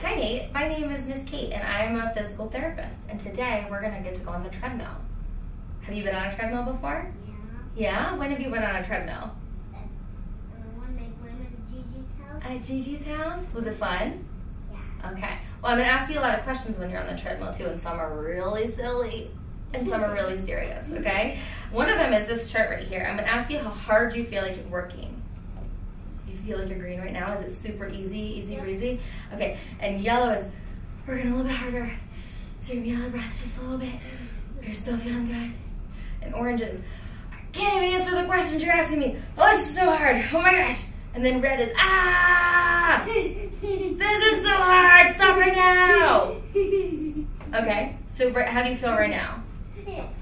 Hi Nate, my name is Miss Kate and I am a physical therapist and today we're going to get to go on the treadmill. Have you been on a treadmill before? Yeah. Yeah? When have you been on a treadmill? Uh, one my grandma's Gigi's house. At Gigi's house? Was it fun? Yeah. Okay. Well, I'm going to ask you a lot of questions when you're on the treadmill too and some are really silly and some are really serious, okay? One of them is this chart right here. I'm going to ask you how hard you feel like you're working. Feel like you're green right now? Is it super easy, easy Yeah. breezy? Okay. And yellow is working a little bit harder. So you're going to be out of breath just a little bit. You're still feeling good. And orange is, I can't even answer the questions you're asking me. Oh, this is so hard. Oh my gosh. And then red is, ah! This is so hard. Stop right now. Okay. So how do you feel right now?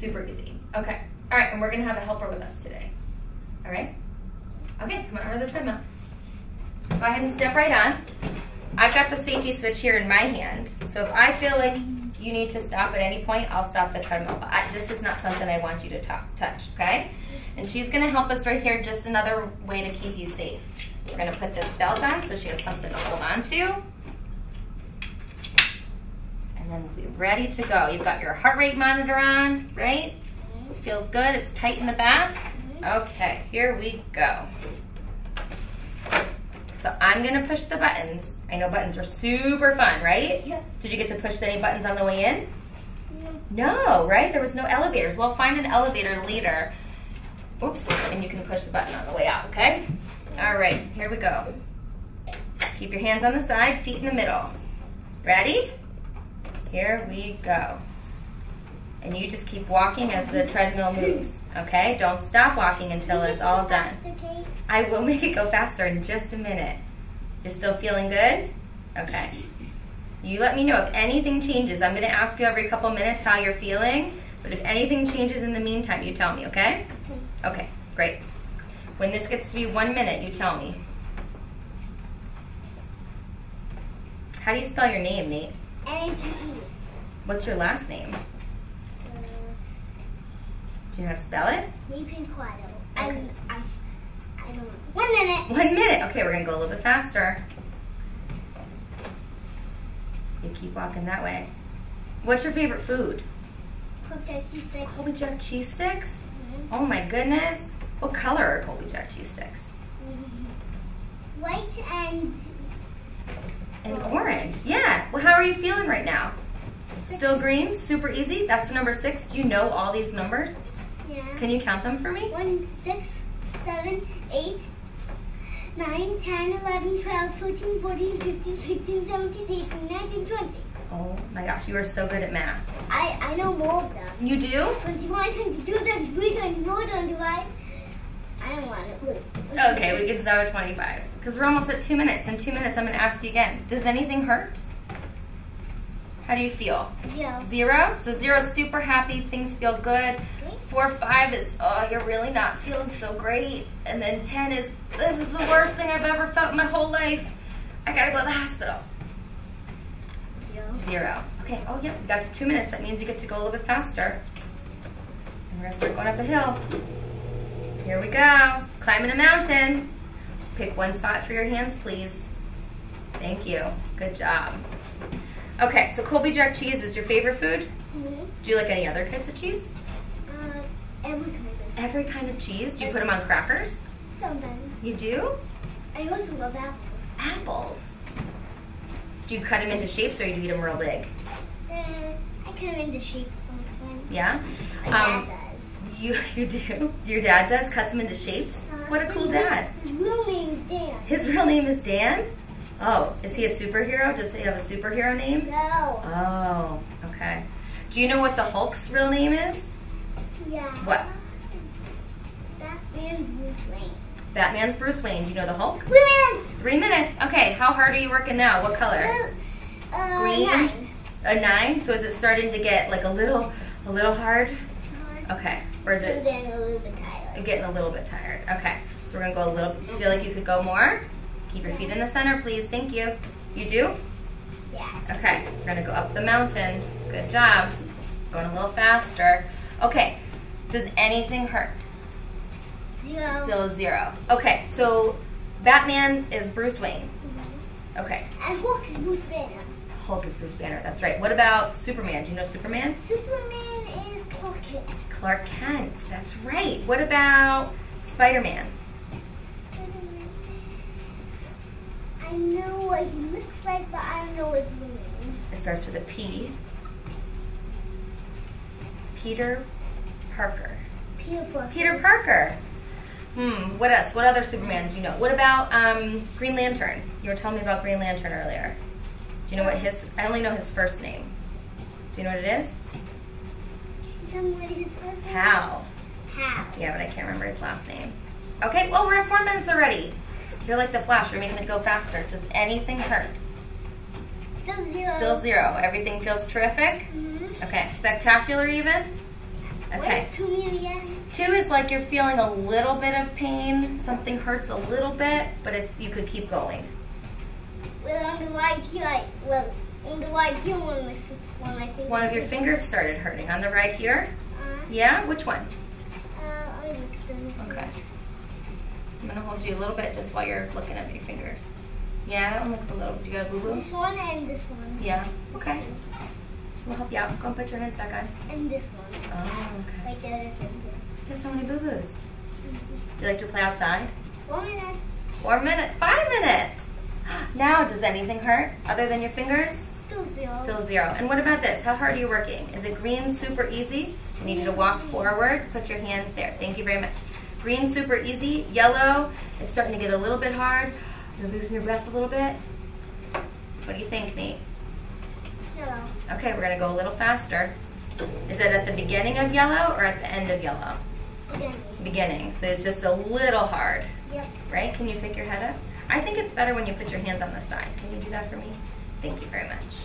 Super easy. Okay. All right. And we're going to have a helper with us today. All right? Okay. Come on over to the treadmill. Go ahead and step right on. I've got the safety switch here in my hand. So if I feel like you need to stop at any point, I'll stop the treadmill. I, this is not something I want you to talk, touch, okay? And she's going to help us right here, just another way to keep you safe. We're going to put this belt on so she has something to hold on to. And then we'll be ready to go. You've got your heart rate monitor on, right? Feels good. It's tight in the back. Okay, here we go. So I'm gonna push the buttons. I know buttons are super fun, right? Yeah. Did you get to push any buttons on the way in? No. No, right? There was no elevators. Well, find an elevator later. Oops, and you can push the button on the way out, okay? All right, here we go. Keep your hands on the side, feet in the middle. Ready? Here we go. And you just keep walking as the treadmill moves, okay? Don't stop walking until it's all done. I will make it go faster in just a minute. You're still feeling good? Okay. You let me know if anything changes. I'm going to ask you every couple minutes how you're feeling, but if anything changes in the meantime, you tell me, okay? Okay, great. When this gets to be one minute, you tell me. How do you spell your name, Nate? N-A-T-E. What's your last name? Do you know how to spell it? Quado. Okay. I, I, I don't. One minute. One minute. Okay, we're going to go a little bit faster. You keep walking that way. What's your favorite food? Cooked cheese sticks. Colby Jack cheese sticks? Mhm. Oh my goodness. What color are Colby Jack cheese sticks? White and And orange. Yeah. Well, how are you feeling right now? Still green? Super easy? That's number six. Do you know all these numbers? Yeah. Can you count them for me? One, six, seven, eight, nine, ten, eleven, twelve, thirteen, fourteen, fifteen, sixteen, seventeen, eighteen, nineteen, twenty. Oh my gosh, you are so good at math. I, I know more of them. You do? 21, 22, 23, 24, 25. I don't want to. Okay, we can stop at 25. Because we're almost at two minutes. In two minutes, I'm going to ask you again. Does anything hurt? How do you feel? Zero. Zero? So zero is super happy, things feel good. Four, five is, oh, you're really not feeling so great. And then 10 is, this is the worst thing I've ever felt in my whole life. I gotta go to the hospital. Zero. Zero. Okay, oh yeah, we got to two minutes. That means you get to go a little bit faster. And we're gonna start going up a hill. Here we go. Climbing a mountain. Pick one spot for your hands, please. Thank you. Good job. Okay, so Colby Jack cheese is your favorite food? Mm-hmm. Do you like any other types of cheese? Uh, every kind of. Every kind of cheese. Do you put them on crackers? Sometimes. You do? I also love apples. Apples. Do you cut them into shapes or do you eat them real big? Uh, I cut them into shapes sometimes. Yeah? My dad Um, does. You you do? Your dad does? Cuts them into shapes? What a Uh, cool dad. His real name is Dan. His real name is Dan? Oh, is he a superhero? Does he have a superhero name? No. Oh, okay. Do you know what the Hulk's real name is? Yeah. What? That man's Bruce Wayne. Batman's Bruce Wayne. Do you know the Hulk? Bruce! Three minutes. Okay, how hard are you working now? What color? Uh, Green? Nine. A nine? So is it starting to get like a little, a little hard? Okay. Or is it then a little bit tired. getting a little bit tired? Okay. So we're gonna go a little, do you feel like you could go more? Keep your feet in the center, please. Thank you. You do? Yeah. Okay, we're gonna go up the mountain. Good job. Going a little faster. Okay, does anything hurt? Zero. Still zero. Okay, so Batman is Bruce Wayne. Mhm. Okay. And Hulk is Bruce Banner. Hulk is Bruce Banner. That's right. What about Superman? Do you know Superman? Superman is Clark Kent. Clark Kent. That's right. What about Spider-Man? I know what he looks like, but I don't know his name. It starts with a P. Peter Parker. Peter Parker. Peter Parker. Hmm. What else? What other Superman do you know? What about um, Green Lantern? You were telling me about Green Lantern earlier. Do you know what his? I only know his first name. Do you know what it is? Tell me what his first name Hal. Hal. Yeah, but I can't remember his last name. Okay. Well, we're at four minutes already. You're like the Flash. You're making it go faster. Does anything hurt? Still zero. Still zero. Everything feels terrific. Mm-hmm. Okay. Spectacular even. What Okay. is two mean again? Two is like you're feeling a little bit of pain. Something hurts a little bit, but it's you could keep going. Well, on the right here, I, well, on the right here, one of my, one of my fingers. One of your fingers started hurting on the right here. Uh, Yeah, which one? uh. Okay. I'm gonna hold you a little bit just while you're looking at your fingers. Yeah, that one looks a little. Do you got a boo boo? This one and this one. Yeah. Okay. We'll help you out. Go and put your hands back on. And this one. Oh, okay. Like the other finger. You have so many boo boos. Mm-hmm. Do you like to play outside? One minute. Four minutes. Five minutes. Now, does anything hurt other than your fingers? Still zero. Still zero. And what about this? How hard are you working? Is it green super easy? I need you to walk forwards. Put your hands there. Thank you very much. Green super easy. Yellow, it's starting to get a little bit hard. You're losing your breath a little bit. What do you think, Nate? Yellow. Okay, we're gonna go a little faster. Is it at the beginning of yellow or at the end of yellow? Again. Beginning. So it's just a little hard, Yep. right? Can you pick your head up? I think it's better when you put your hands on the side. Can you do that for me? Thank you very much.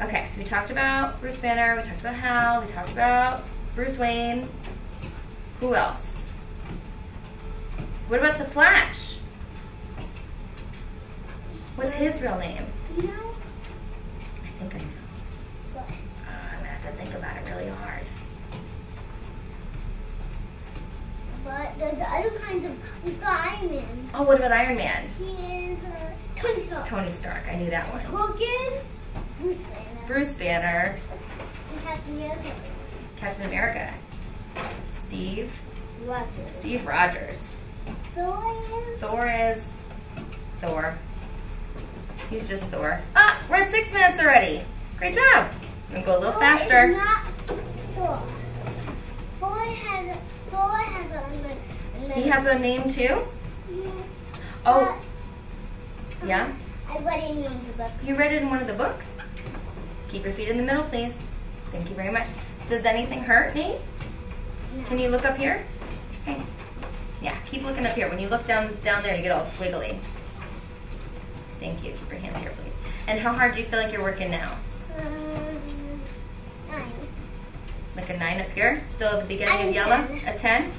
Okay, so we talked about Bruce Banner, we talked about Hal, we talked about Bruce Wayne. Who else? What about the Flash? What's his real name? You know? I think I know. What? Uh, I'm gonna have to think about it really hard. But there's other kinds of. We've got Iron Man. Oh, what about Iron Man? He is uh, Tony Stark. Tony Stark. I knew that one. Hulk is Bruce Banner. Bruce Banner, And Captain America Captain America, Steve, Rogers. Steve Rogers. Thor is. Thor is Thor. He's just Thor. Ah, we're at six minutes already. Great job. I'm gonna go a little Thor faster. Not Thor. Thor has. Thor has a. He has a name too. Yeah. Oh, yeah. I read it in one of the books. You read it in one of the books. Keep your feet in the middle, please. Thank you very much. Does anything hurt, Nate? No. Can you look up here? Okay. Yeah, keep looking up here. When you look down down there, you get all squiggly. Thank you. Keep your hands here, please. And how hard do you feel like you're working now? Um, nine. Like a nine up here? Still at the beginning I'm of yellow? ten. A ten?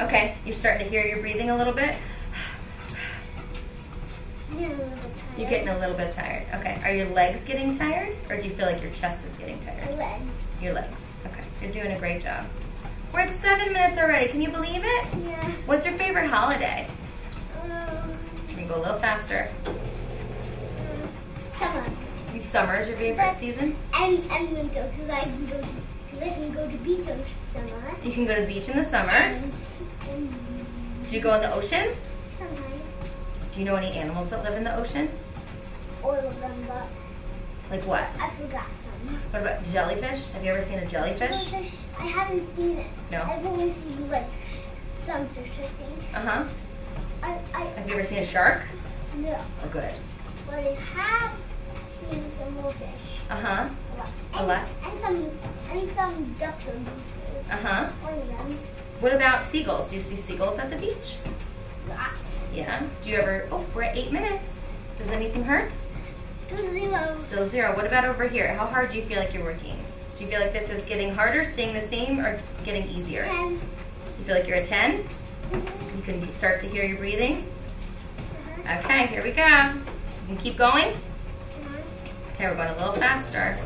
Okay. You're starting to hear your breathing a little bit? Getting a little bit tired. You're getting a little bit tired. Okay. Are your legs getting tired? Or do you feel like your chest is getting tired? Your legs. Your legs. Okay. You're doing a great job. We're at seven minutes already. Can you believe it? Yeah. What's your favorite holiday? Um, Can go a little faster? Summer. You- Summer is your favorite But- season? And and winter, because I can go because I can go to beach in summer. You can go to the beach in the summer. And, and Do you go in the ocean? sometimes Do you know any animals that live in the ocean? all of them, but Like what? I forgot some. What about jellyfish? Have you ever seen a jellyfish? Jellyfish, I haven't seen it. No. I've only seen like some fish, I think. Uh huh. I I Have you ever seen a shark? no, Oh, good. but I have seen some more. Uh huh. A lot. And? Some and some ducks or gooses. Uh huh. One of them. What about seagulls? Do you see seagulls at the beach? Lots. Yeah. Do you ever? Oh, we're at eight minutes. Does anything hurt? Still zero. Still zero. What about over here? How hard do you feel like you're working? Do you feel like this is getting harder, staying the same, or getting easier? Ten. You feel like you're a 10? Mhm. You can start to hear your breathing? Uh-huh. Okay, here we go. You can keep going? Okay, we're going a little faster.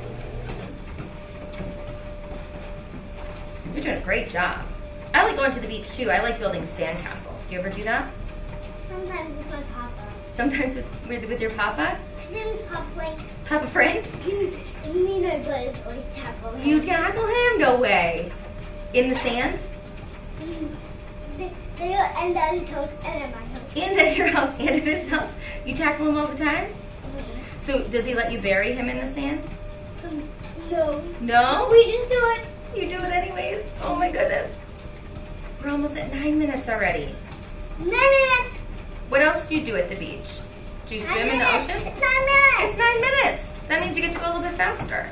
You're doing a great job. I like going to the beach too. I like building sandcastles. Do you ever do that? Sometimes with my papa. Sometimes with, with, with your papa? His is Pop Flake. Papa Frank? Me and my brothers always tackle him. You tackle him? No way. In the sand? Mm-hmm. They, they are and at his house and at my house. And at your house and at his house? You tackle him all the time? So does he let you bury him in the sand? No. No? We just do it. You do it anyways? Oh my goodness. We're almost at nine minutes already. Minutes. What else do you do at the beach? Do you swim Nine in the minutes. ocean? It's nine minutes. It's nine minutes. That means you get to go a little bit faster.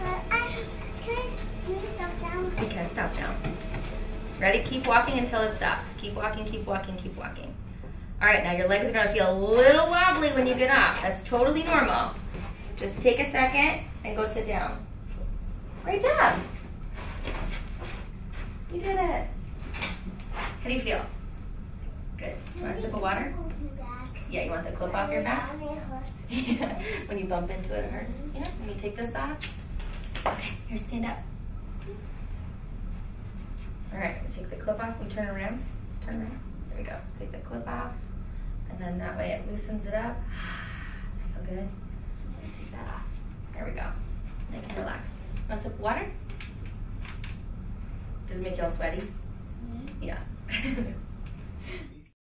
Uh, I, can I, stop down? Okay, stop now. Ready? Keep walking until it stops. Keep walking, keep walking, keep walking. All right, now your legs are gonna feel a little wobbly when you get off. That's totally normal. Just take a second and go sit down. Great job. You did it. How do you feel? Good. You want a sip of water? Yeah, you want the clip off your back? Yeah. when you bump into it, it hurts. Yeah. Let me take this off. Okay, here, stand up. All right, take the clip off. We turn around. Turn around. There we go. Take the clip off, and then that way it loosens it up. Does that feel good? Take that off. There we go. Make it relax. Want a sip of water? Does it make you all sweaty? Mm-hmm. Yeah.